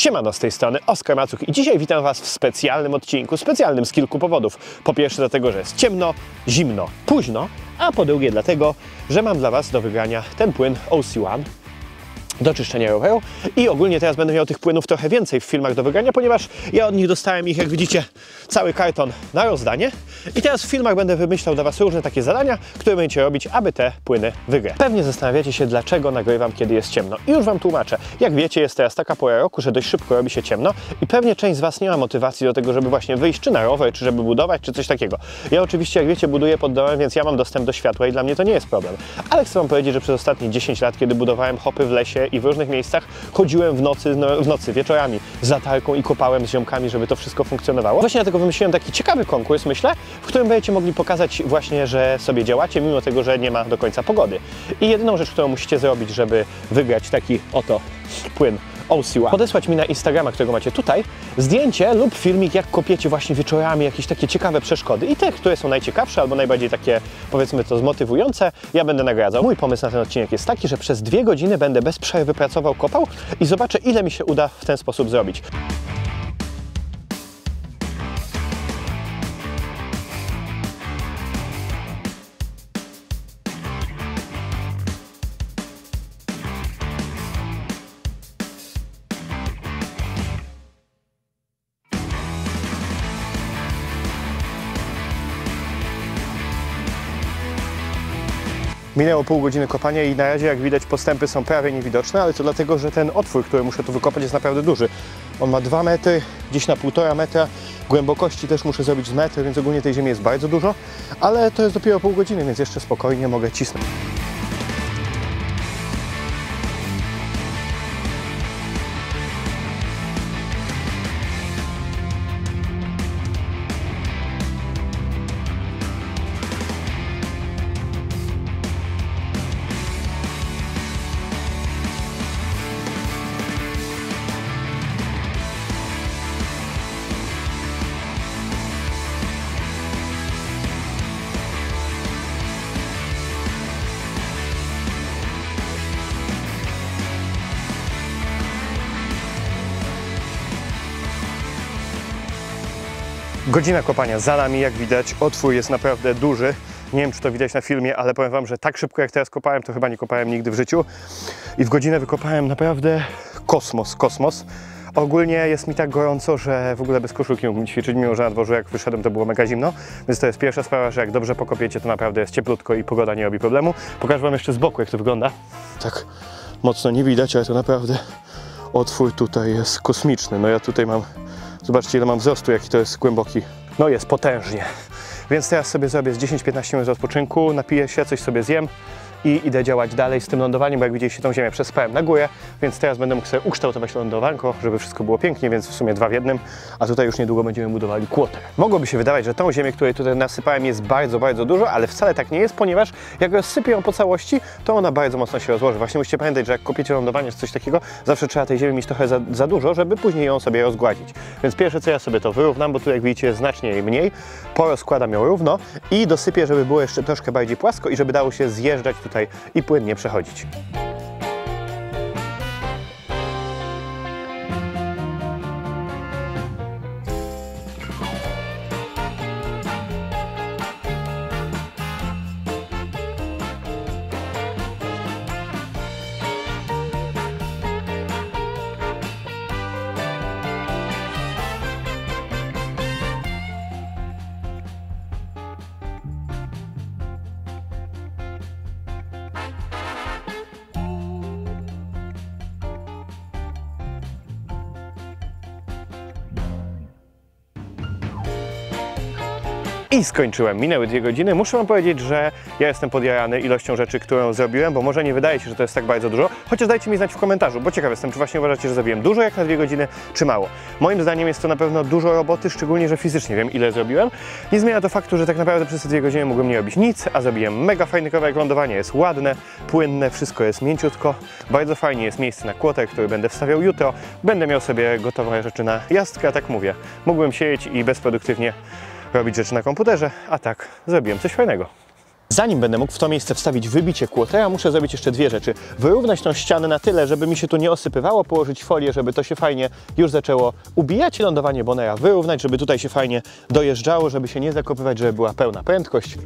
Siemano z tej strony Oskar Macuch i dzisiaj witam Was w specjalnym odcinku, specjalnym z kilku powodów. Po pierwsze dlatego, że jest ciemno, zimno, późno, a po drugie dlatego, że mam dla Was do wygrania ten płyn OC1 do czyszczenia roweru i ogólnie teraz będę miał tych płynów trochę więcej w filmach do wygrania, ponieważ ja od nich dostałem ich, jak widzicie, cały karton na rozdanie i teraz w filmach będę wymyślał dla Was różne takie zadania, które będziecie robić, aby te płyny wygrać. Pewnie zastanawiacie się, dlaczego nagrywam, kiedy jest ciemno i już Wam tłumaczę. Jak wiecie, jest teraz taka pora roku, że dość szybko robi się ciemno i pewnie część z Was nie ma motywacji do tego, żeby właśnie wyjść czy na rower, czy żeby budować, czy coś takiego. Ja oczywiście, jak wiecie, buduję pod domem, więc ja mam dostęp do światła i dla mnie to nie jest problem. Ale chcę Wam powiedzieć, że przez ostatnie 10 lat, kiedy budowałem hopy w lesie i w różnych miejscach chodziłem w nocy, no, w nocy wieczorami z latarką i kopałem z ziomkami, żeby to wszystko funkcjonowało. Właśnie dlatego wymyśliłem taki ciekawy konkurs, myślę, w którym będziecie mogli pokazać właśnie, że sobie działacie, mimo tego, że nie ma do końca pogody. I jedyną rzecz, którą musicie zrobić, żeby wygrać taki oto płyn OC1. Podesłać mi na Instagrama, którego macie tutaj, zdjęcie lub filmik, jak kopiecie właśnie wieczorami jakieś takie ciekawe przeszkody. I te, które są najciekawsze albo najbardziej takie, powiedzmy to, zmotywujące, ja będę nagradzał. Mój pomysł na ten odcinek jest taki, że przez dwie godziny będę bez przerwy pracował, kopał i zobaczę, ile mi się uda w ten sposób zrobić. Minęło pół godziny kopania i na razie, jak widać, postępy są prawie niewidoczne, ale to dlatego, że ten otwór, który muszę tu wykopać, jest naprawdę duży. On ma 2 metry, gdzieś na 1,5 metra. Głębokości też muszę zrobić z metr, więc ogólnie tej ziemi jest bardzo dużo, ale to jest dopiero pół godziny, więc jeszcze spokojnie mogę cisnąć. Godzina kopania za nami, jak widać, otwór jest naprawdę duży. Nie wiem, czy to widać na filmie, ale powiem Wam, że tak szybko jak teraz kopałem, to chyba nie kopałem nigdy w życiu. I w godzinę wykopałem naprawdę kosmos, kosmos. Ogólnie jest mi tak gorąco, że w ogóle bez koszulki mógłbym ćwiczyć, mimo że na dworzu jak wyszedłem to było mega zimno. Więc to jest pierwsza sprawa, że jak dobrze pokopiecie, to naprawdę jest cieplutko i pogoda nie robi problemu. Pokażę Wam jeszcze z boku, jak to wygląda. Tak mocno nie widać, ale to naprawdę otwór tutaj jest kosmiczny. No ja tutaj mam Zobaczcie, ile mam wzrostu, jaki to jest głęboki. No jest potężnie. Więc teraz sobie zrobię z 10-15 minut odpoczynku, napiję się, coś sobie zjem i idę działać dalej z tym lądowaniem, bo jak widzieliście tą ziemię przespałem na górę, więc teraz będę mógł sobie ukształtować lądowanko, żeby wszystko było pięknie, więc w sumie dwa w jednym, a tutaj już niedługo będziemy budowali kłotę. Mogłoby się wydawać, że tą ziemię, której tutaj nasypałem jest bardzo, bardzo dużo, ale wcale tak nie jest, ponieważ jak rozsypię ją po całości, to ona bardzo mocno się rozłoży. Właśnie musicie pamiętać, że jak kopiecie lądowanie czy coś takiego, zawsze trzeba tej ziemi mieć trochę za, za dużo, żeby później ją sobie rozgładzić. Więc pierwsze co ja sobie to wyrównam, bo tu jak widzicie znacznie mniej, porozkładam ją równo i dosypię, żeby było jeszcze troszkę bardziej płasko i żeby dało się zjeżdżać tutaj i płynnie przechodzić. I skończyłem. Minęły dwie godziny. Muszę Wam powiedzieć, że ja jestem podjarany ilością rzeczy, którą zrobiłem, bo może nie wydaje się, że to jest tak bardzo dużo. Chociaż dajcie mi znać w komentarzu, bo ciekaw jestem, czy właśnie uważacie, że zrobiłem dużo jak na dwie godziny, czy mało. Moim zdaniem jest to na pewno dużo roboty, szczególnie, że fizycznie wiem, ile zrobiłem. Nie zmienia to faktu, że tak naprawdę przez te dwie godziny mogłem nie robić nic, a zrobiłem mega fajny kawałek lądowania. Jest ładne, płynne, wszystko jest mięciutko. Bardzo fajnie jest miejsce na kłotę, który będę wstawiał jutro. Będę miał sobie gotowe rzeczy na jazdkę, a tak mówię. Mógłbym siedzieć i bezproduktywnie robić rzeczy na komputerze, a tak zrobiłem coś fajnego. Zanim będę mógł w to miejsce wstawić wybicie kłotera, muszę zrobić jeszcze dwie rzeczy. Wyrównać tą ścianę na tyle, żeby mi się tu nie osypywało, położyć folię, żeby to się fajnie już zaczęło ubijać lądowanie Bonera, wyrównać, żeby tutaj się fajnie dojeżdżało, żeby się nie zakopywać, żeby była pełna prędkość.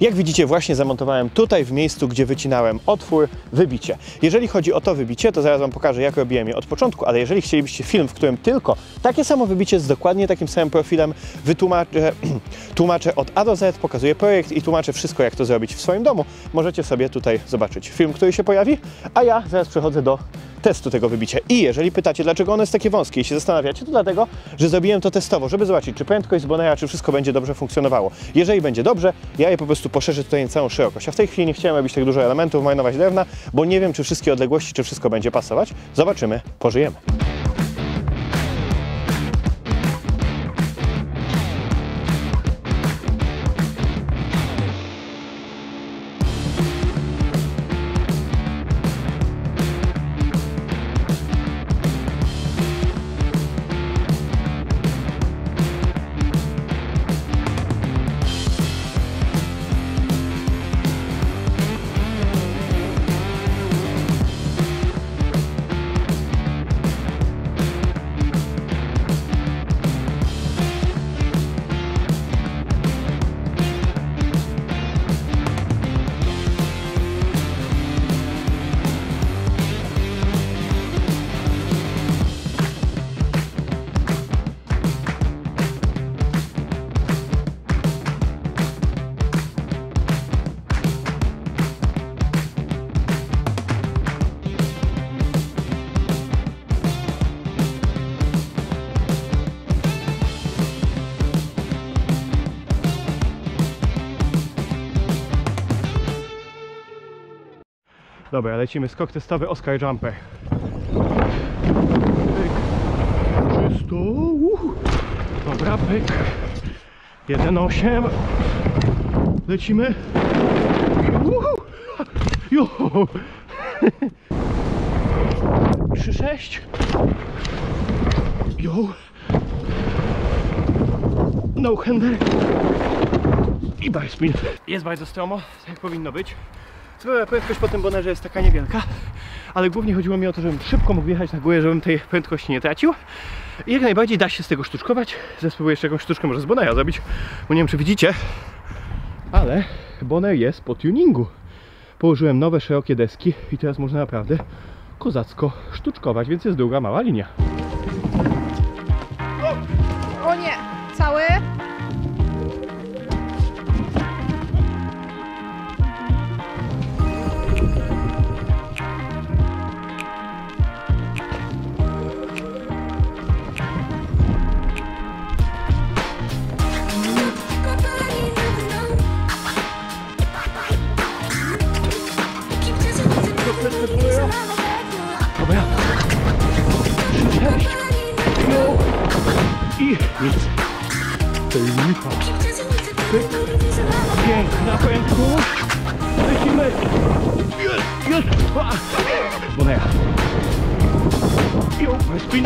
Jak widzicie, właśnie zamontowałem tutaj w miejscu, gdzie wycinałem otwór, wybicie. Jeżeli chodzi o to wybicie, to zaraz Wam pokażę, jak robiłem je od początku, ale jeżeli chcielibyście film, w którym tylko takie samo wybicie z dokładnie takim samym profilem wytłumaczę, tłumaczę od A do Z, pokazuję projekt i tłumaczę wszystko, jak to zrobić w swoim domu, możecie sobie tutaj zobaczyć film, który się pojawi, a ja zaraz przechodzę do testu tego wybicia. I jeżeli pytacie, dlaczego ono jest takie wąskie i się zastanawiacie, to dlatego, że zrobiłem to testowo, żeby zobaczyć, czy prędkość z czy wszystko będzie dobrze funkcjonowało. Jeżeli będzie dobrze, ja je po prostu poszerzę tutaj na całą szerokość. A w tej chwili nie chciałem robić tak dużo elementów, marnować drewna, bo nie wiem, czy wszystkie odległości, czy wszystko będzie pasować. Zobaczymy, pożyjemy. Dobra, lecimy. Skok testowy Oscar Jumper. Pyk. Czysto. Uhu. Dobra, pyk. 1,8. Lecimy. Uhu. Jo. 3,6. Jo. No hander. I by spin. Jest bardzo stromo, jak powinno być. Sprawia prędkość po tym bonerze jest taka niewielka, ale głównie chodziło mi o to, żebym szybko mógł wjechać na górę, żebym tej prędkości nie tracił. I jak najbardziej da się z tego sztuczkować. Zaraz spróbuję jeszcze jakąś sztuczkę może z bonera zrobić, bo nie wiem czy widzicie, ale boner jest po tuningu. Położyłem nowe, szerokie deski i teraz można naprawdę kozacko sztuczkować, więc jest druga mała linia. O nie! Cały? Lipa. Piękna prędkość. Lecimy. Jest, jest. Bonera. Jo, spin.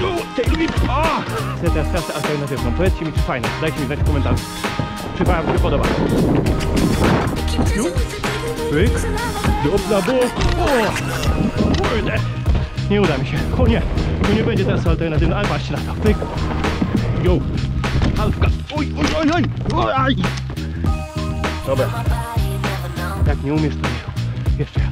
Jo, take me. A. Chcę teraz trasę alternatywną. Powiedzcie mi, czy fajna. Dajcie mi znać w komentarzu. Czy wam się podoba. Pyk. Dobra, bo... O! Kurde! Nie uda mi się. O nie! To nie będzie teraz alternatywna, ale patrzcie na to. Pyk. Yo! Halfka. Oj, oj, oj, oj! oj aj. Dobra. Jak nie umiesz, to nie. Jeszcze raz.